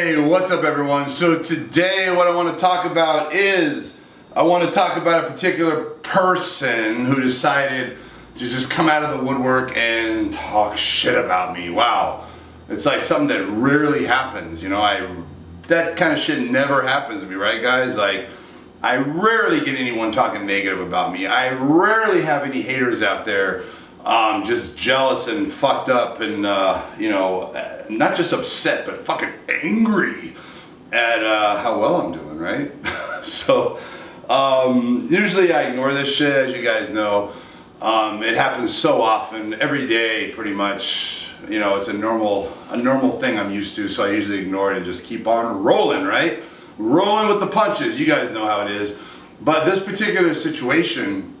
Hey, what's up everyone? So today what I want to talk about is I want to talk about a particular person who decided to just come out of the woodwork and talk shit about me. Wow. It's like something that rarely happens, you know, I that kind of shit never happens to me, right guys? Like I rarely get anyone talking negative about me. I rarely have any haters out there um, just jealous and fucked up and, uh, you know, not just upset, but fucking angry at uh, how well I'm doing, right? so, um, usually I ignore this shit, as you guys know. Um, it happens so often, every day, pretty much. You know, it's a normal, a normal thing I'm used to, so I usually ignore it and just keep on rolling, right? Rolling with the punches. You guys know how it is. But this particular situation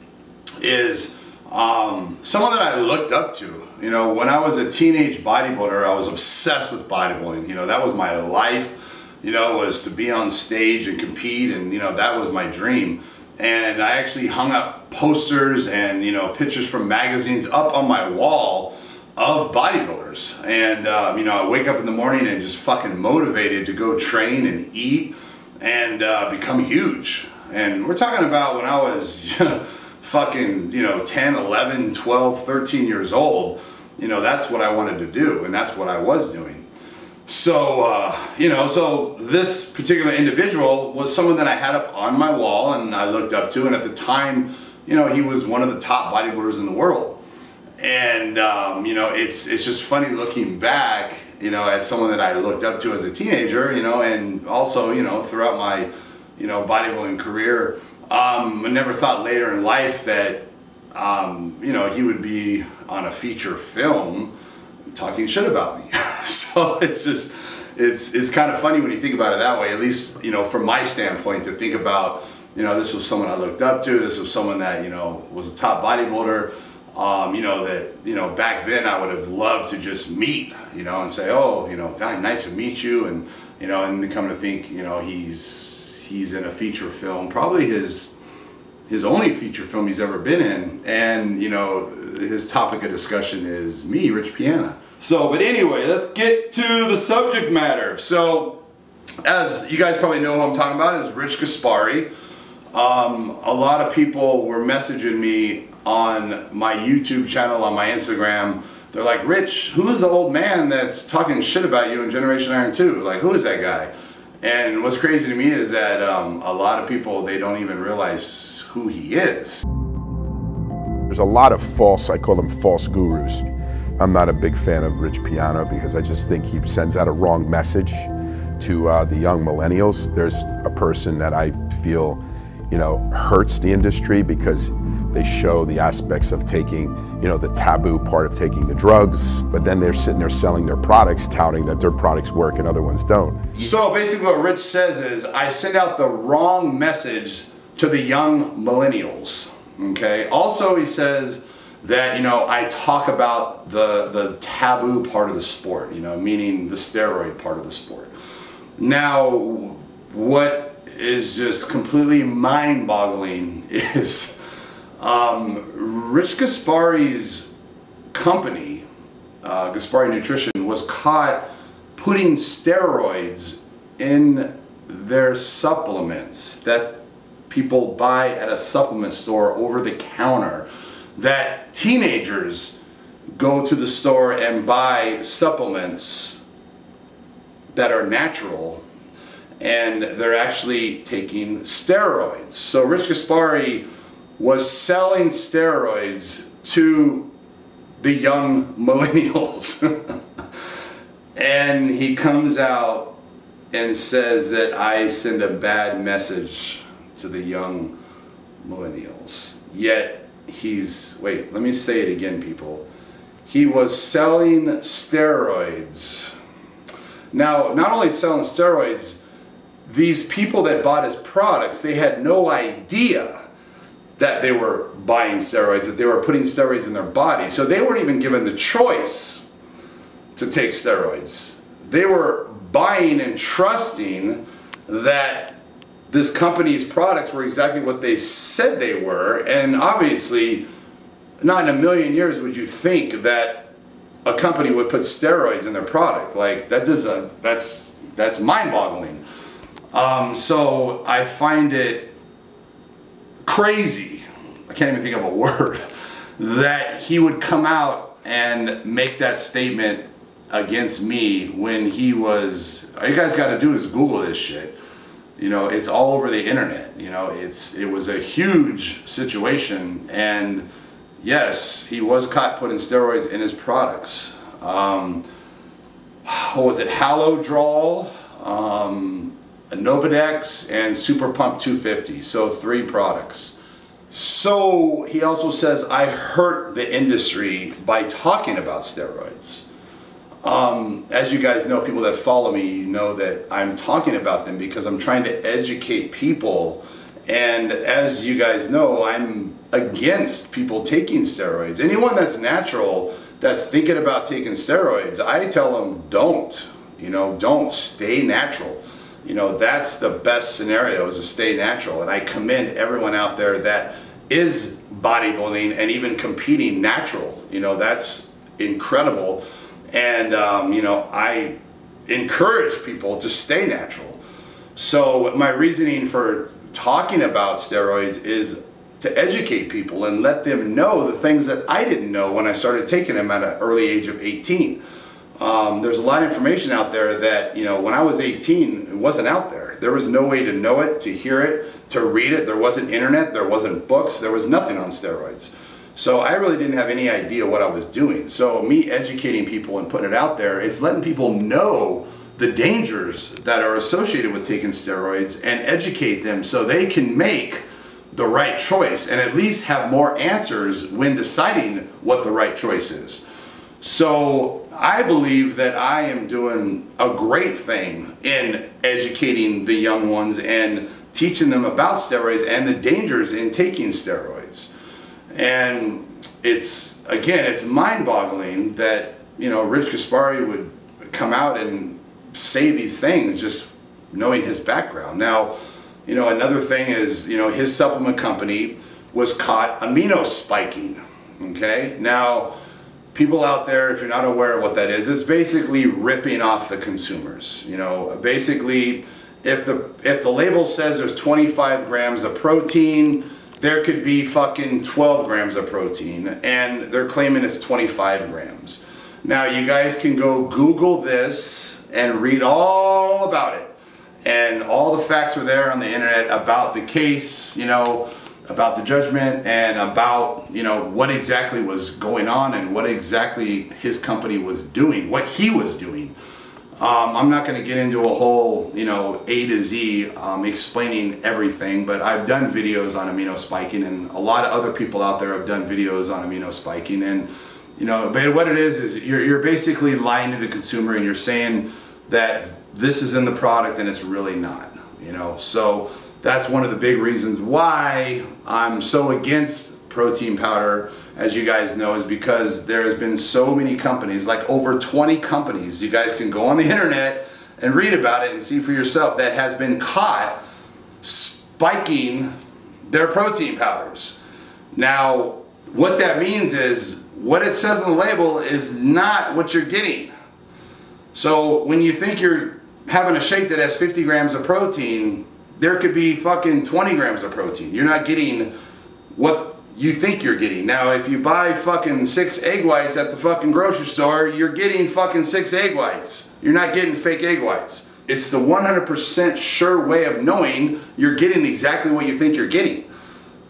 is um, someone that I looked up to. You know, when I was a teenage bodybuilder, I was obsessed with bodybuilding. You know, that was my life. You know, was to be on stage and compete, and you know that was my dream. And I actually hung up posters and you know pictures from magazines up on my wall of bodybuilders. And um, you know, I wake up in the morning and just fucking motivated to go train and eat and uh, become huge. And we're talking about when I was. You know, fucking, you know, 10, 11, 12, 13 years old, you know, that's what I wanted to do and that's what I was doing. So, uh, you know, so this particular individual was someone that I had up on my wall and I looked up to and at the time, you know, he was one of the top bodybuilders in the world. And, um, you know, it's, it's just funny looking back, you know, at someone that I looked up to as a teenager, you know, and also, you know, throughout my, you know, bodybuilding career, um, I never thought later in life that um, you know he would be on a feature film talking shit about me. so it's just it's it's kind of funny when you think about it that way. At least you know from my standpoint to think about you know this was someone I looked up to. This was someone that you know was a top bodybuilder. Um, you know that you know back then I would have loved to just meet you know and say oh you know God nice to meet you and you know and come to think you know he's he's in a feature film, probably his his only feature film he's ever been in, and you know his topic of discussion is me, Rich Piana. So, but anyway, let's get to the subject matter. So, as you guys probably know who I'm talking about is Rich Gaspari. Um, a lot of people were messaging me on my YouTube channel, on my Instagram. They're like, Rich, who is the old man that's talking shit about you in Generation Iron 2? Like, who is that guy? And what's crazy to me is that um, a lot of people, they don't even realize who he is. There's a lot of false, I call them false gurus. I'm not a big fan of Rich Piana because I just think he sends out a wrong message to uh, the young millennials. There's a person that I feel, you know, hurts the industry because they show the aspects of taking, you know, the taboo part of taking the drugs, but then they're sitting there selling their products, touting that their products work and other ones don't. So basically what Rich says is, I send out the wrong message to the young millennials, okay? Also he says that, you know, I talk about the, the taboo part of the sport, you know, meaning the steroid part of the sport. Now, what is just completely mind-boggling is um, Rich Gaspari's company, uh, Gaspari Nutrition, was caught putting steroids in their supplements that people buy at a supplement store over the counter that teenagers go to the store and buy supplements that are natural and they're actually taking steroids. So Rich Gaspari was selling steroids to the young millennials. and he comes out and says that I send a bad message to the young millennials. Yet he's, wait, let me say it again, people. He was selling steroids. Now, not only selling steroids, these people that bought his products, they had no idea that they were buying steroids, that they were putting steroids in their body. So they weren't even given the choice to take steroids. They were buying and trusting that this company's products were exactly what they said they were. And obviously, not in a million years would you think that a company would put steroids in their product. Like that doesn't, that's that's mind-boggling. Um, so I find it crazy. I can't even think of a word that he would come out and make that statement against me when he was. All you guys got to do is Google this shit. You know, it's all over the internet. You know, it's it was a huge situation, and yes, he was caught putting steroids in his products. Um, what was it? Halodrol, um, Novedex, and Super Pump 250. So three products. So he also says I hurt the industry by talking about steroids. Um, as you guys know, people that follow me know that I'm talking about them because I'm trying to educate people. And as you guys know, I'm against people taking steroids. Anyone that's natural, that's thinking about taking steroids, I tell them don't. You know, don't stay natural. You know, that's the best scenario is to stay natural. And I commend everyone out there that is bodybuilding and even competing natural. You know, that's incredible. And, um, you know, I encourage people to stay natural. So my reasoning for talking about steroids is to educate people and let them know the things that I didn't know when I started taking them at an early age of 18. Um, there's a lot of information out there that, you know, when I was 18, it wasn't out there. There was no way to know it, to hear it, to read it. There wasn't internet, there wasn't books, there was nothing on steroids. So I really didn't have any idea what I was doing. So me educating people and putting it out there is letting people know the dangers that are associated with taking steroids and educate them so they can make the right choice and at least have more answers when deciding what the right choice is. So I believe that I am doing a great thing in educating the young ones and teaching them about steroids and the dangers in taking steroids. And it's, again, it's mind boggling that, you know, Rich Gaspari would come out and say these things just knowing his background. Now, you know, another thing is, you know, his supplement company was caught amino spiking. Okay? Now, people out there, if you're not aware of what that is, it's basically ripping off the consumers. You know, basically, if the if the label says there's 25 grams of protein, there could be fucking 12 grams of protein, and they're claiming it's 25 grams. Now, you guys can go Google this and read all about it. And all the facts are there on the internet about the case, you know, about the judgment and about, you know, what exactly was going on and what exactly his company was doing, what he was doing. Um, I'm not going to get into a whole, you know, A to Z um, explaining everything, but I've done videos on amino spiking, and a lot of other people out there have done videos on amino spiking. And, you know, but what it is, is you're, you're basically lying to the consumer and you're saying that this is in the product and it's really not, you know. So that's one of the big reasons why I'm so against protein powder as you guys know, is because there has been so many companies, like over 20 companies, you guys can go on the internet and read about it and see for yourself, that has been caught spiking their protein powders. Now, what that means is, what it says on the label is not what you're getting. So when you think you're having a shake that has 50 grams of protein, there could be fucking 20 grams of protein. You're not getting what you think you're getting. Now, if you buy fucking six egg whites at the fucking grocery store, you're getting fucking six egg whites. You're not getting fake egg whites. It's the 100% sure way of knowing you're getting exactly what you think you're getting.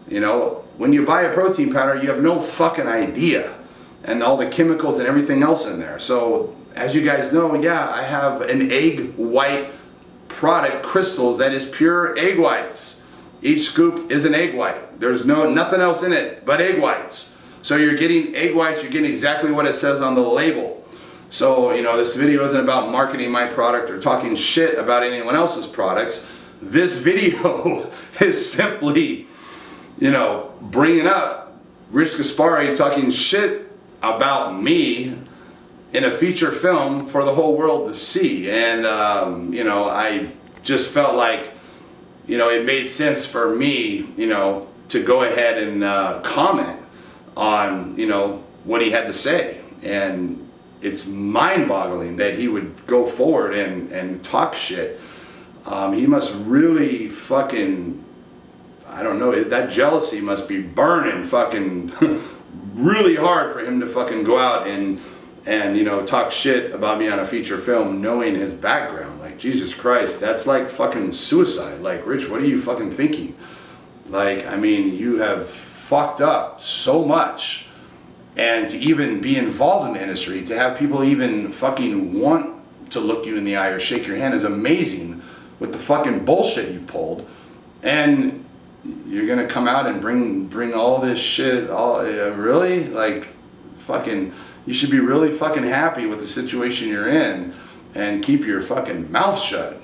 You know, when you buy a protein powder, you have no fucking idea. And all the chemicals and everything else in there. So, as you guys know, yeah, I have an egg white product, crystals, that is pure egg whites. Each scoop is an egg white. There's no nothing else in it but egg whites. So you're getting egg whites, you're getting exactly what it says on the label. So, you know, this video isn't about marketing my product or talking shit about anyone else's products. This video is simply, you know, bringing up Rich Gaspari talking shit about me in a feature film for the whole world to see. And, um, you know, I just felt like you know, it made sense for me, you know, to go ahead and uh, comment on, you know, what he had to say. And it's mind-boggling that he would go forward and, and talk shit. Um, he must really fucking, I don't know, that jealousy must be burning fucking really hard for him to fucking go out and, and, you know, talk shit about me on a feature film knowing his background. Like, Jesus Christ, that's like fucking suicide. Like, Rich, what are you fucking thinking? Like, I mean, you have fucked up so much and to even be involved in the industry, to have people even fucking want to look you in the eye or shake your hand is amazing with the fucking bullshit you pulled. And you're gonna come out and bring bring all this shit all uh, really like fucking you should be really fucking happy with the situation you're in and keep your fucking mouth shut.